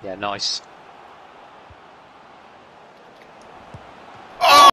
Yeah, nice.